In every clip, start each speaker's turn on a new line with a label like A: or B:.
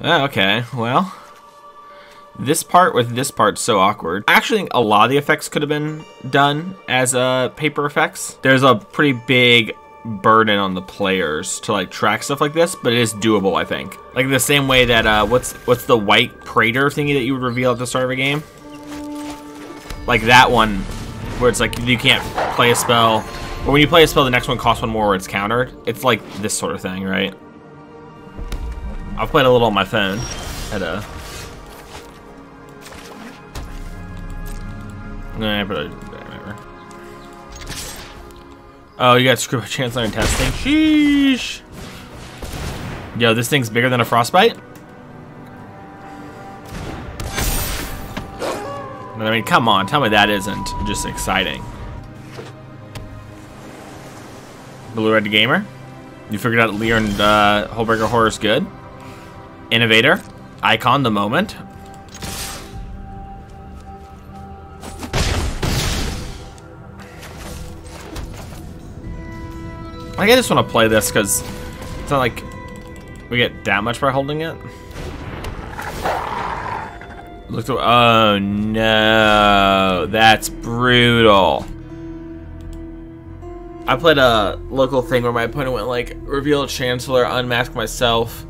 A: Oh, okay, well. This part with this part's so awkward. I actually think a lot of the effects could have been done as uh, paper effects. There's a pretty big burden on the players to like track stuff like this, but it is doable, I think. Like the same way that uh, what's what's the white Praetor thingy that you would reveal at the start of a game? Like that one, where it's like you can't play a spell, or when you play a spell, the next one costs one more, or it's countered. It's like this sort of thing, right? I've played a little on my phone at a. Nah, but whatever. Oh, you got screw Script Chancellor and testing. Sheesh. Yo, this thing's bigger than a frostbite. I mean, come on, tell me that isn't just exciting. Blue Red Gamer, you figured out Lier and uh, Hullbreaker Horror is good. Innovator, icon the moment. I just want to play this because it's not like we get that much by holding it. Look oh no, that's brutal. I played a local thing where my opponent went like reveal Chancellor, unmask myself,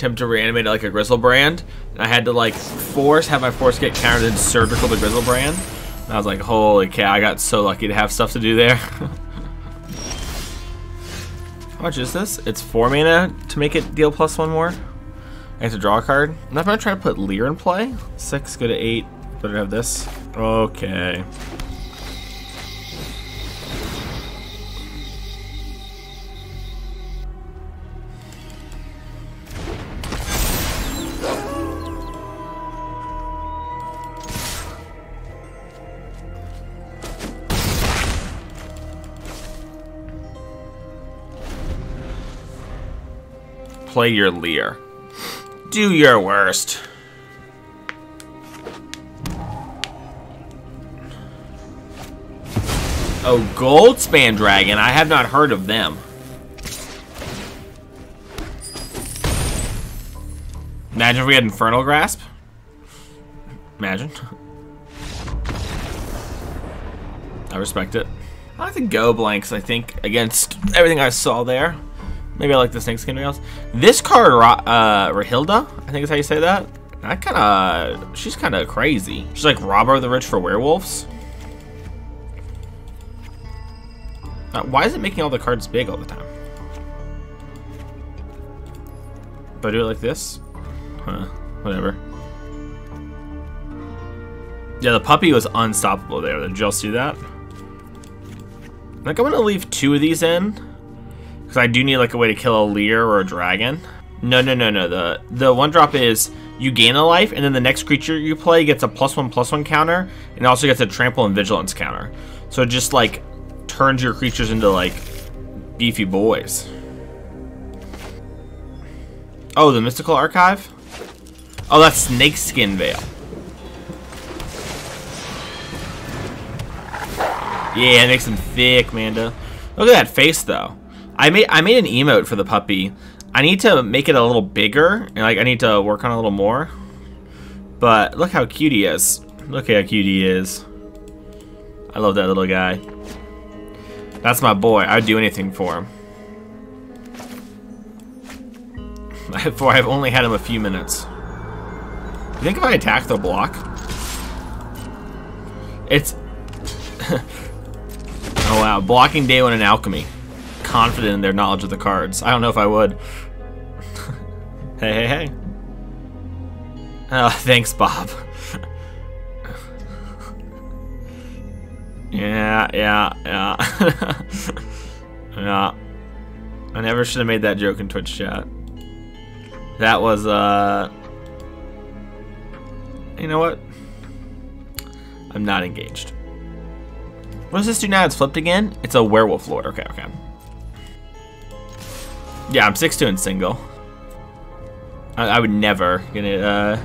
A: attempt to reanimate it like a Griselbrand. And I had to like force have my force get countered and surgical the Griselbrand. And I was like, holy cow, I got so lucky to have stuff to do there. How much is this? It's four mana to make it deal plus one more. I have to draw a card. I'm not gonna try to put Lier in play. Six, go to eight. Better have this. Okay. Play your Lier. Do your worst. Oh, Goldspan Dragon. I have not heard of them. Imagine if we had Infernal Grasp. Imagine. I respect it. I the go blanks, I think, against everything I saw there. Maybe I like the snake skin rails. This card, uh, Rahilda, I think is how you say that. I kind of, she's kind of crazy. She's like robber of the rich for werewolves. Uh, why is it making all the cards big all the time? If I do it like this? Huh, whatever. Yeah, the puppy was unstoppable there. Did y'all see that? Like, I'm gonna leave two of these in. Because I do need like a way to kill a Lier or a dragon. No, no, no, no. The the one drop is you gain a life, and then the next creature you play gets a plus one plus one counter, and also gets a trample and vigilance counter. So it just like turns your creatures into like beefy boys. Oh, the mystical archive. Oh, that's snakeskin veil. Yeah, it makes them thick, Manda. Look at that face, though. I made I made an emote for the puppy. I need to make it a little bigger, and like I need to work on a little more. But look how cute he is. Look how cute he is. I love that little guy. That's my boy. I'd do anything for him. for I've only had him a few minutes. You think if I attack the block? It's... oh wow, blocking day one in alchemy confident in their knowledge of the cards. I don't know if I would. hey, hey, hey. Oh, thanks, Bob. yeah, yeah, yeah. yeah. I never should have made that joke in Twitch chat. That was, uh... You know what? I'm not engaged. What does this do now? It's flipped again? It's a werewolf lord. Okay, okay. Yeah, I'm 6'2 and single. I, I would never get uh,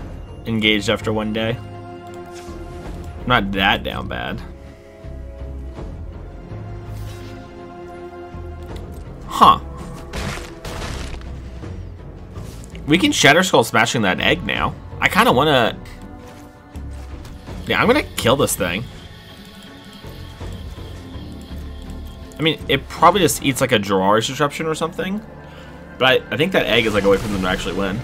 A: engaged after one day. I'm not that down bad. Huh. We can Shatterskull smashing that egg now. I kind of want to... Yeah, I'm going to kill this thing. I mean, it probably just eats like a Jwari's Disruption or something. But I, I think that egg is like a way for them to actually win.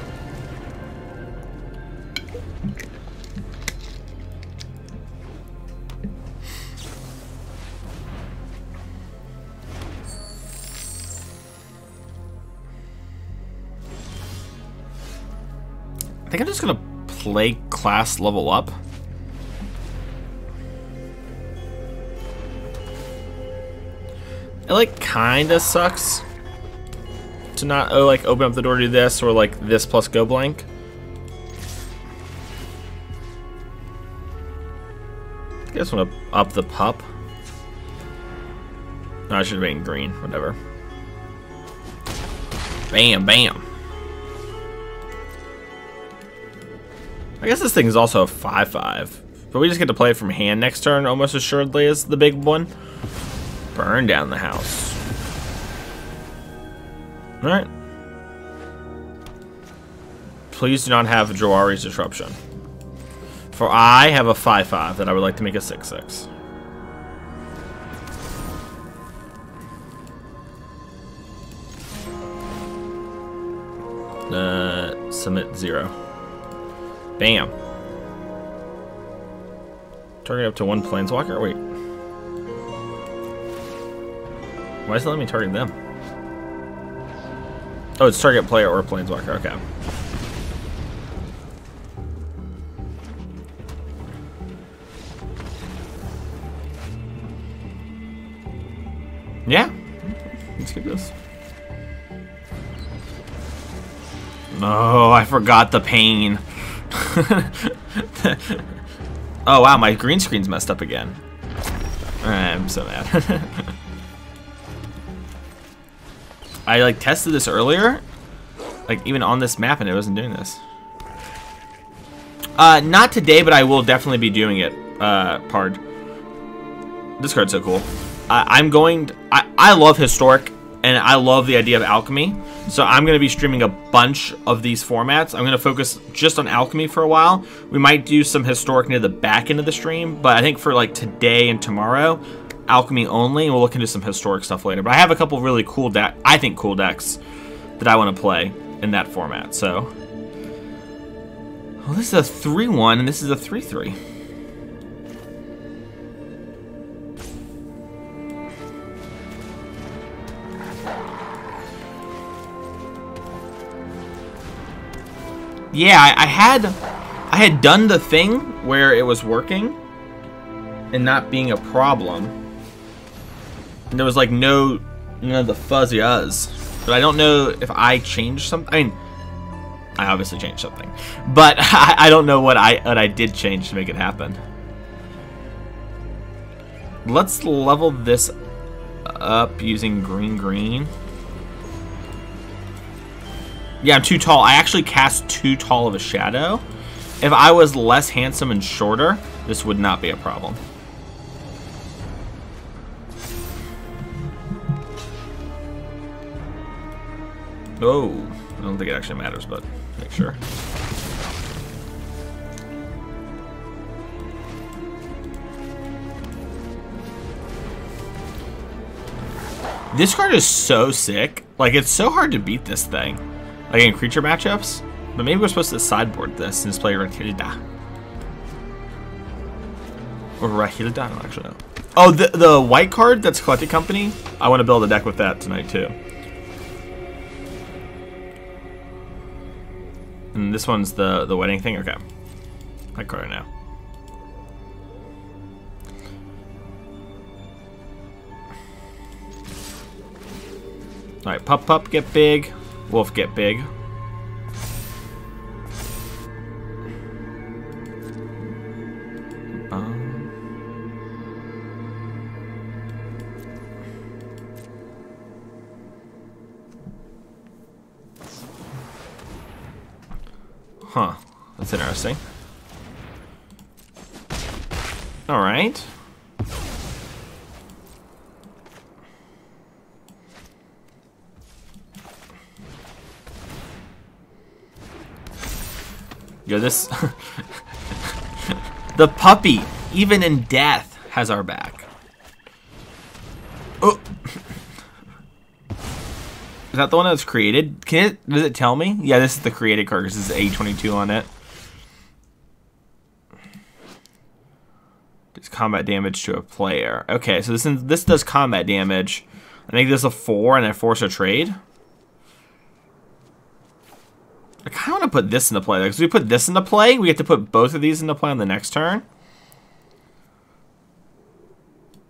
A: I think I'm just gonna play class level up. It like kinda sucks to not oh, like open up the door to do this or like this plus go blank. I guess want to up the pup. No, I should have been green, whatever. Bam, bam. I guess this thing is also a 5-5. But we just get to play it from hand next turn almost assuredly as the big one. Burn down the house. Alright. Please do not have Jwari's Disruption. For I have a 5-5 that I would like to make a 6-6. Uh, submit 0. Bam. Target up to one Planeswalker? Wait. Why is it letting me target them? Oh, it's target player or Planeswalker. Okay. Yeah. Let's get this. No, I forgot the pain. oh wow, my green screen's messed up again. I'm so mad. I like tested this earlier, like even on this map, and it wasn't doing this. Uh, not today, but I will definitely be doing it. Uh, Pard. This card's so cool. I, I'm going. To, I I love historic, and I love the idea of alchemy. So I'm going to be streaming a bunch of these formats. I'm going to focus just on alchemy for a while. We might do some historic near the back end of the stream, but I think for like today and tomorrow, alchemy only. We'll look into some historic stuff later. But I have a couple really cool deck, I think cool decks that I want to play in that format. So, well, this is a 3-1 and this is a 3-3. Yeah, I, I had I had done the thing where it was working and not being a problem. And there was like no, you know, the fuzzy us. But I don't know if I changed something. I mean, I obviously changed something, but I, I don't know what I what I did change to make it happen. Let's level this up using green green. Yeah, I'm too tall. I actually cast too tall of a shadow. If I was less handsome and shorter, this would not be a problem. Oh, I don't think it actually matters, but make sure. This card is so sick. Like, it's so hard to beat this thing. Like in creature matchups. But maybe we're supposed to sideboard this and just play Rahilda. Or Rahilda, I don't actually know. Oh, the, the white card that's Collected Company? I want to build a deck with that tonight, too. This one's the, the wedding thing? Okay. I card now. Alright, Pup Pup, get big. Wolf, get big. Huh. That's interesting. Alright. Yo, this... the puppy, even in death, has our back. Oh! Is that the one that was created? Can it, does it tell me? Yeah, this is the created card because this is A22 on it. Does combat damage to a player. Okay, so this, this does combat damage. I think this is a 4 and then force a trade. I kind of want to put this into play. though, Because we put this into play, we have to put both of these into play on the next turn.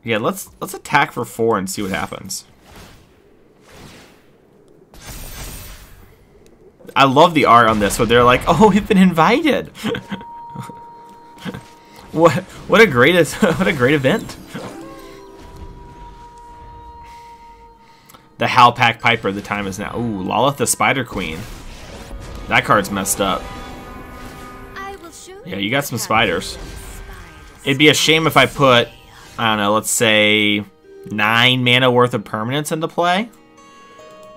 A: Yeah, let's let's attack for four and see what happens. I love the art on this where they're like, "Oh, we've been invited." what what a great what a great event. The Howlpack Piper, the time is now. Ooh, Lolth the Spider Queen. That card's messed up. Yeah, you got some spiders. It'd be a shame if I put, I don't know, let's say nine mana worth of permanents into play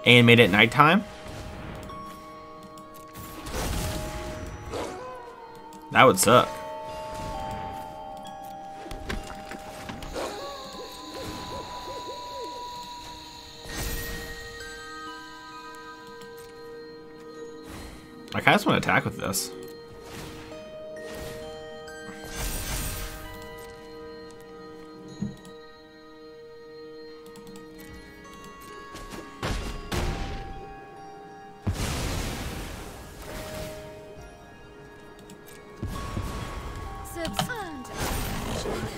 A: and made it nighttime. That would suck. I kind of just want to attack with this.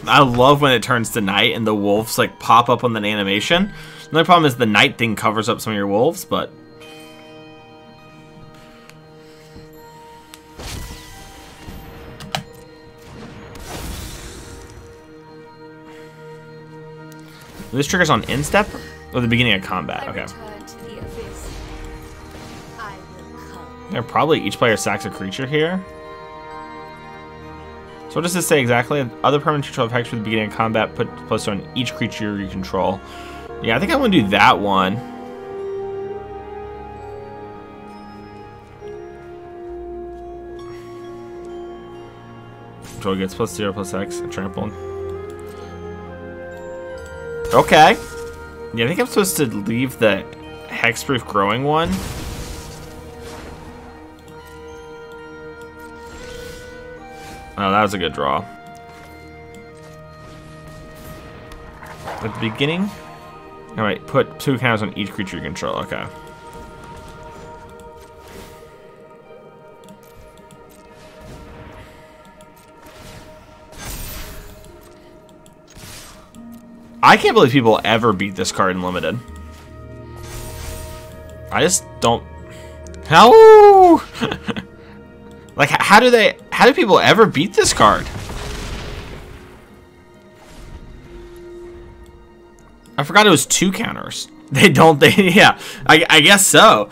A: I love when it turns to night and the wolves like pop up on the animation. The only problem is the night thing covers up some of your wolves, but This triggers on instep or the beginning of combat. Okay. They're probably each player sacks a creature here. So what does this say exactly? Other permanent control effects for the beginning of combat put plus on each creature you control. Yeah, I think I'm gonna do that one. Control gets plus zero plus X, trampled. Okay. Yeah, I think I'm supposed to leave the hexproof growing one. Oh, that was a good draw. At the beginning? Alright, put two counters on each creature you control. Okay. I can't believe people ever beat this card in Limited. I just don't... How? like, how do they... How do people ever beat this card? I forgot it was two counters. They don't, they, yeah, I, I guess so.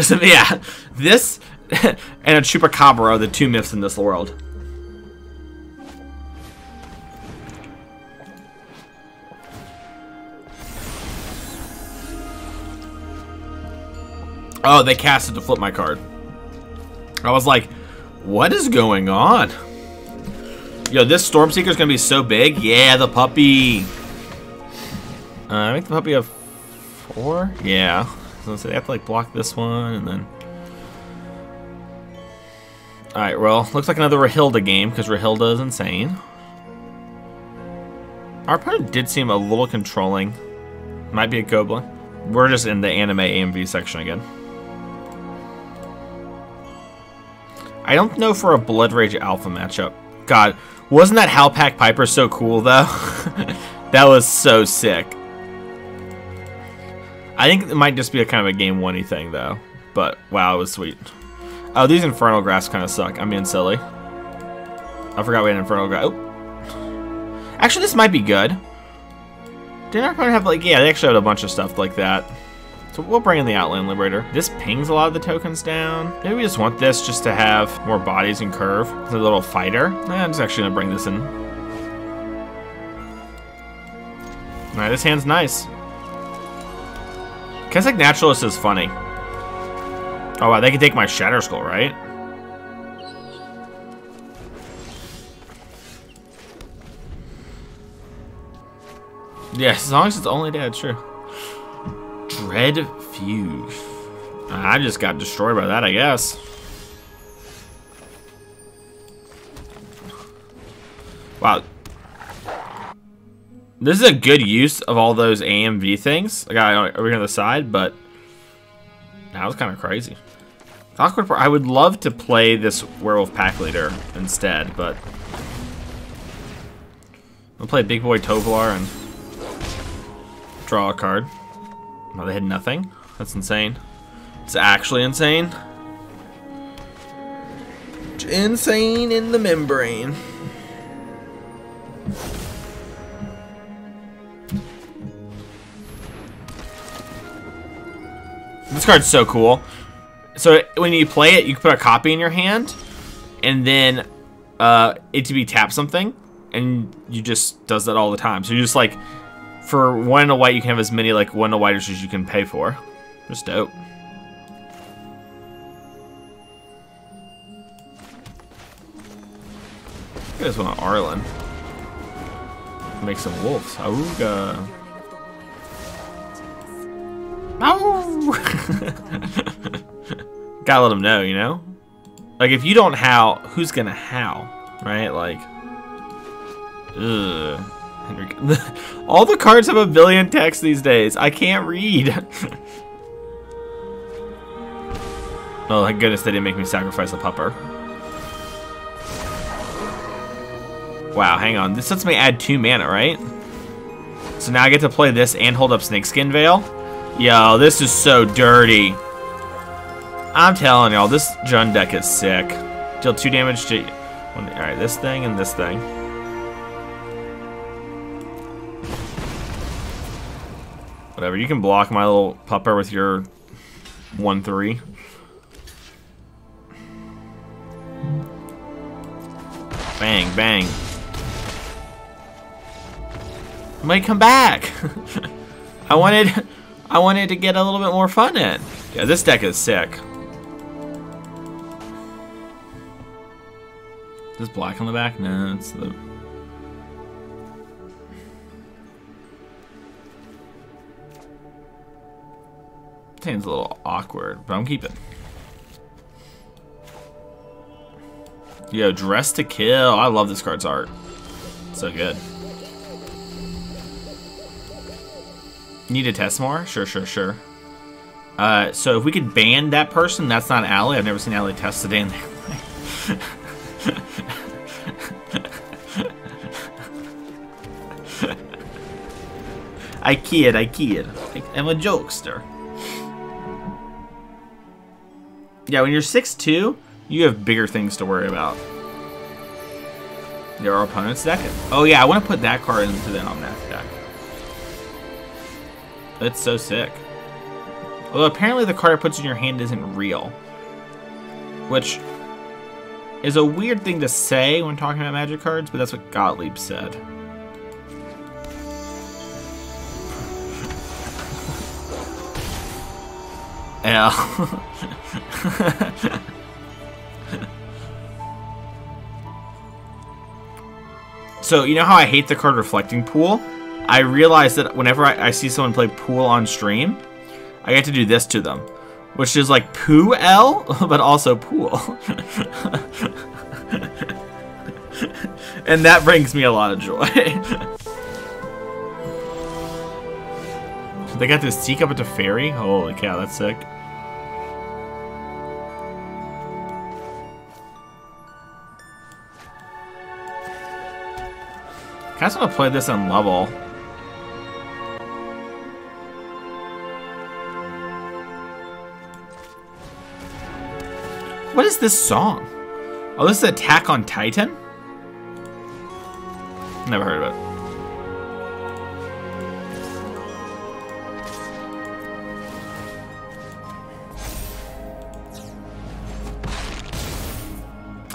A: so. Yeah, this and a Chupacabra are the two myths in this world. Oh, they cast it to flip my card. I was like, what is going on? Yo, this Stormseeker is going to be so big. Yeah, the puppy. Uh, I make the puppy have four? Yeah. So they have to like block this one and then... Alright, well, looks like another Rahilda game because Rahilda is insane. Our opponent did seem a little controlling. Might be a goblin. We're just in the anime AMV section again. I don't know for a Blood Rage Alpha matchup. God, wasn't that Howlpack Piper so cool, though? that was so sick. I think it might just be a kind of a game one thing, though. But, wow, it was sweet. Oh, these Infernal Grasps kind of suck. I'm being silly. I forgot we had Infernal Grasp. Oh. Actually, this might be good. Didn't our opponent have, like, yeah, they actually had a bunch of stuff like that. So we'll bring in the Outland Liberator. This pings a lot of the tokens down. Maybe we just want this just to have more bodies and curve. The little fighter. Eh, I'm just actually gonna bring this in. All right, this hand's nice. Kessig Naturalist is funny. Oh wow, they can take my Shatterskull, right? Yeah, as long as it's only dead, sure. Dread Fugue. I just got destroyed by that, I guess. Wow. This is a good use of all those AMV things. I got over here on the side, but that was kind of crazy. Awkward part. I would love to play this Werewolf Pack Leader instead, but I'll play Big Boy Tovolar and draw a card. Oh, they had nothing. That's insane. It's actually insane. Insane in the membrane. This card's so cool. So when you play it, you can put a copy in your hand, and then uh, be tap something, and you just does that all the time. So you just like, for one in a white, you can have as many like one in a whiters as you can pay for. Just dope. Look at this one on Arlinn. Make some wolves. Auga. Gotta let them know, you know? Like, if you don't howl, who's gonna howl? Right? Like, ugh. All the cards have a billion text these days. I can't read. oh, thank goodness they didn't make me sacrifice a pupper. Wow, hang on. This lets me add two mana, right? So now I get to play this and hold up Snakeskin Veil? Yo, this is so dirty. I'm telling y'all, this Jund deck is sick. Deal two damage to... Alright, this thing and this thing. Whatever, you can block my little pupper with your 1-3. Bang, bang. I might come back. I wanted... I wanted to get a little bit more fun in. Yeah, this deck is sick. Is black on the back? No, it's the... Seems a little awkward, but I'm keeping. Yo, Dress to Kill. I love this card's art. So good. Need to test more? Sure, sure, sure. Uh, so if we could ban that person, that's not Allie. I've never seen Allie test a day in life. I kid, I kid. I'm a jokester. Yeah, when you're six two, you have bigger things to worry about. There are opponents deck. Oh yeah, I want to put that card into the Omnath deck. That's so sick. Although apparently the card it puts in your hand isn't real. Which is a weird thing to say when talking about magic cards, but that's what Gottlieb said. Yeah. so, you know how I hate the card Reflecting Pool? I realize that whenever I, I, see someone play pool on stream, I get to do this to them. Which is like poo L, but also pool. and that brings me a lot of joy. they got this seek up into fairy? Holy cow, that's sick. I just want to play this on level. What is this song? Oh, this is Attack on Titan? Never heard of it.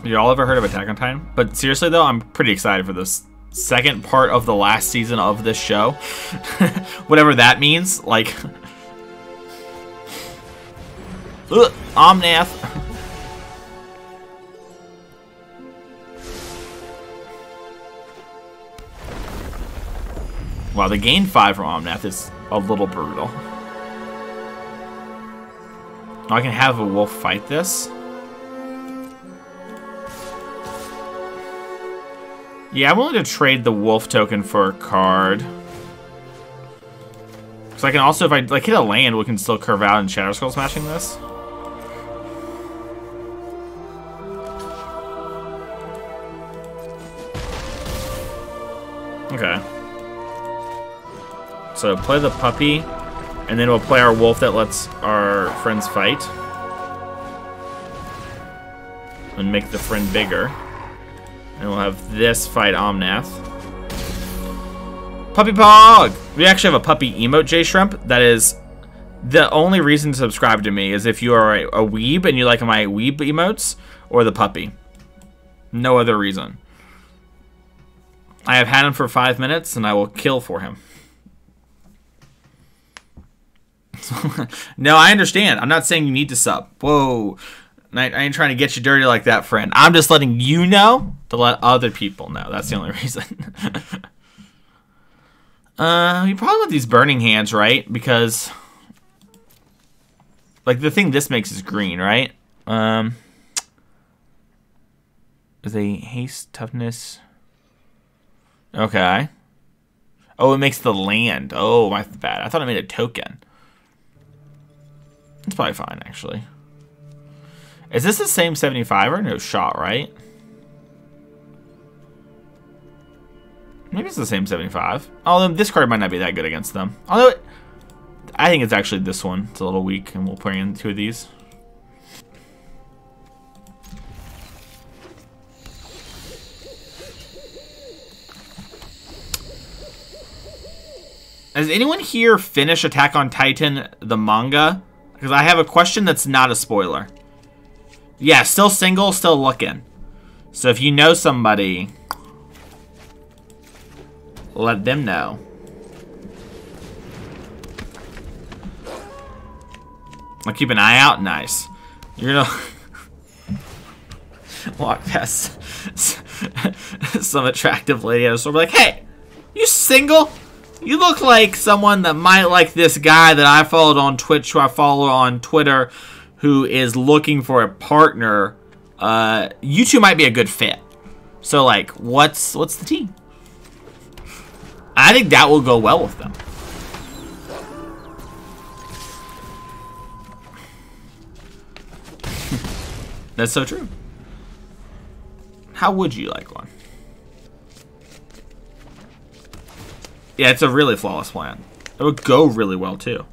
A: Y'all ever heard of Attack on Titan? But seriously though, I'm pretty excited for this second part of the last season of this show. Whatever that means, like... Ugh, Omnath. Wow, the gain 5 from Omnath is a little brutal. I can have a wolf fight this. Yeah, I'm willing to trade the wolf token for a card. Because I can also, if I like hit a land, we can still curve out and Shatterskull smashing this. Okay. So play the puppy, and then we'll play our wolf that lets our friends fight. And make the friend bigger. And we'll have this fight Omnath. Puppy Pog! We actually have a puppy emote, J Shrimp. That is the only reason to subscribe to me is if you are a, a weeb and you like my weeb emotes or the puppy. No other reason. I have had him for five minutes and I will kill for him. no, I understand. I'm not saying you need to sub. Whoa. I, ain't trying to get you dirty like that, friend. I'm just letting you know to let other people know. That's the only reason. uh, you probably want these burning hands, right? Because, like, the thing this makes is green, right? Um, is a haste toughness. Okay. Oh, it makes the land. Oh, my bad. I thought it made a token. It's probably fine, actually. Is this the same 75er? No shot, right? Maybe it's the same 75. Although this card might not be that good against them. Although, it, I think it's actually this one. It's a little weak, and we'll bring in two of these. Has anyone here finished Attack on Titan, the manga? Because I have a question that's not a spoiler. Yeah, still single, still looking. So if you know somebody, let them know. I'll keep an eye out. Nice. You're gonna walk past some attractive lady at a store, be like, "Hey, you single? You look like someone that might like this guy that I followed on Twitch, who I follow on Twitter." Who is looking for a partner, uh, you two might be a good fit. So like, what's what's the team? I think that will go well with them. That's so true. How would you like one? Yeah, it's a really flawless plan. It would go really well too.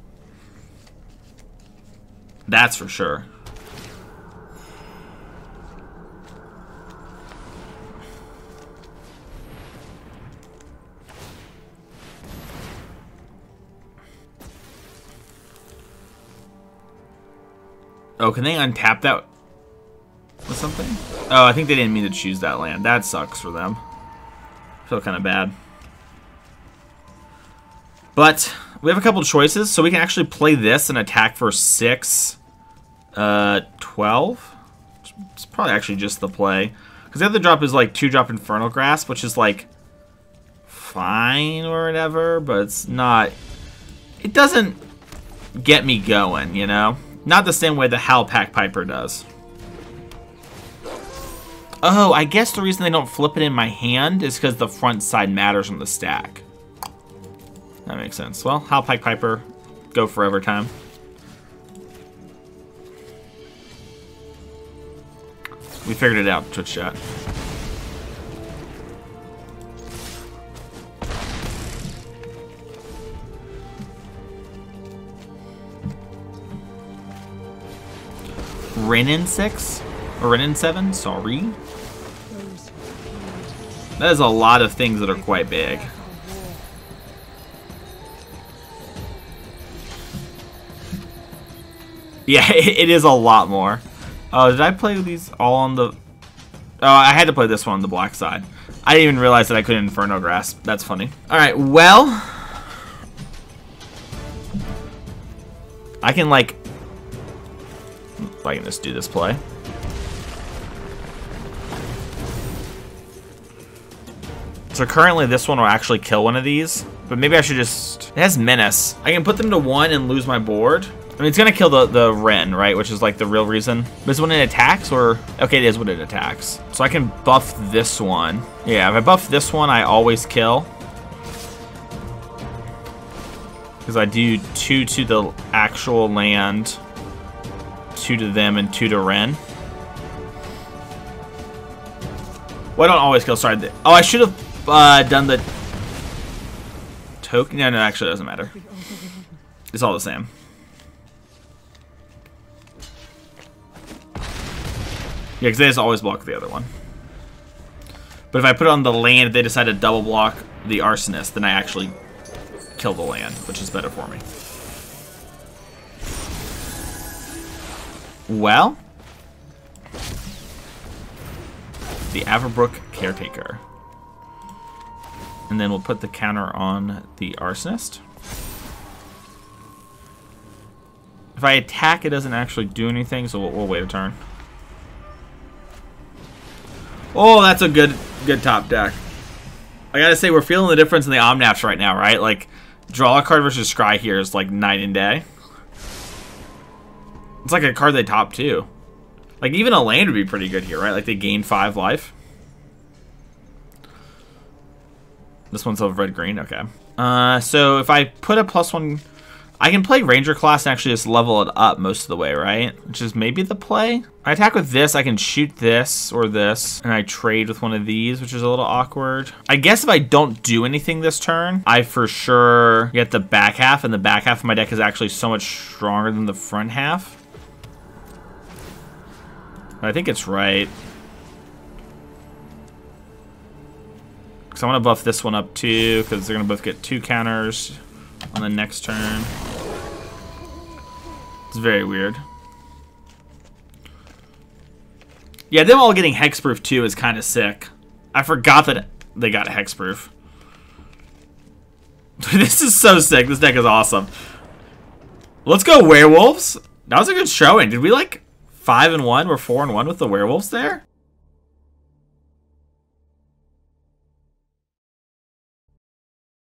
A: That's for sure. Oh, can they untap that with something? Oh, I think they didn't mean to choose that land. That sucks for them. I feel kind of bad. But we have a couple choices, so we can actually play this and attack for 6, uh, 12. It's probably actually just the play. Because the other drop is like 2-drop Infernal Grasp, which is like fine or whatever, but it's not... It doesn't get me going, you know? Not the same way the Howlpack Piper does. Oh, I guess the reason they don't flip it in my hand is because the front side matters on the stack. That makes sense. Well, Howlpack Piper, go forever time. We figured it out, Twitch chat. Renin 6? Or Renin 7? Sorry. That is a lot of things that are quite big. Yeah, it is a lot more. Oh, did I play these all on the... Oh, I had to play this one on the black side. I didn't even realize that I couldn't Infernal Grasp. That's funny. Alright, well... I can, like... I can just do this play. So currently this one will actually kill one of these. But maybe I should just... It has Menace. I can put them to one and lose my board. I mean, it's to kill the, the Ren, right? Which is like the real reason. But is when it attacks or... Okay, it is when it attacks. So I can buff this one. Yeah, if I buff this one, I always kill. Because I do two to the actual land, two to them, and two to Ren. Well, I don't always kill. Sorry. Oh, I should have uh, done the token. No, no, actually, it doesn't matter. It's all the same. Yeah, because they just always block the other one. But if I put it on the land, they decide to double block the arsonist, then I actually kill the land, which is better for me. Well, the Avabruck Caretaker. And then we'll put the counter on the Arsonist. If I attack, it doesn't actually do anything, so we'll, we'll wait a turn. Oh, that's a good good top deck. I gotta say, we're feeling the difference in the Omnaths right now, right? Like, draw a card versus Scry here is like night and day. It's like a card they top too. Like, even a land would be pretty good here, right? Like, they gain five life. This one's of red-green, okay. Uh, so if I put a plus one I can play Ranger class and actually just level it up most of the way, right? Which is maybe the play. I attack with this, I can shoot this or this, and I trade with one of these, which is a little awkward. I guess if I don't do anything this turn, I for sure get the back half, and the back half of my deck is actually so much stronger than the front half. I think it's right. Because I want to buff this one up too, because they're going to both get two counters on the next turn. It's very weird. Yeah, them all getting hexproof too is kind of sick. I forgot that they got hexproof. this is so sick. This deck is awesome. Let's go werewolves. That was a good showing. Did we like five and one? We're four and one with the werewolves there.